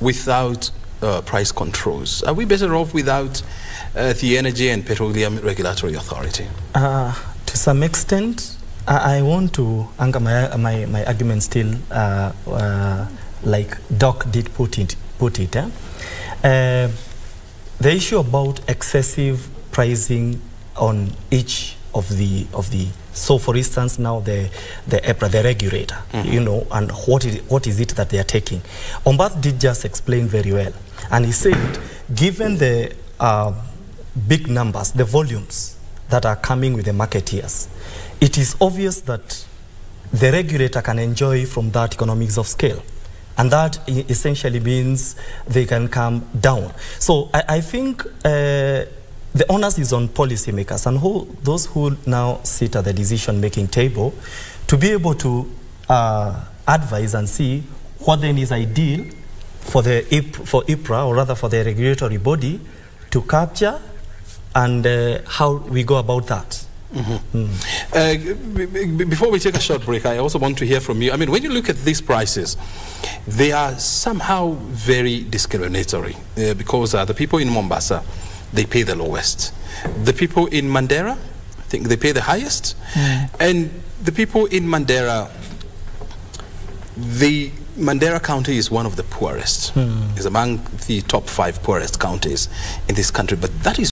without uh, price controls? Are we better off without uh, the Energy and Petroleum Regulatory Authority? Uh, to some extent, I, I want to anchor my, my, my argument still uh, uh, like Doc did put it. Put it eh? uh, the issue about excessive pricing on each of the of the so for instance now the the EPRA the regulator mm -hmm. you know and what is what is it that they are taking Ombath did just explain very well and he said given the uh, big numbers the volumes that are coming with the marketeers it is obvious that the regulator can enjoy from that economics of scale and that essentially means they can come down so I, I think uh, the onus is on policymakers and who, those who now sit at the decision-making table to be able to uh, advise and see what then is ideal for the for EPRA or rather for the regulatory body to capture and uh, how we go about that. Mm -hmm. mm. Uh, before we take a short break, I also want to hear from you. I mean, when you look at these prices, they are somehow very discriminatory uh, because uh, the people in Mombasa, they pay the lowest. The people in Mandera, I think they pay the highest. Mm. And the people in Mandera, the Mandera County is one of the poorest. Mm. It's among the top five poorest counties in this country. But that is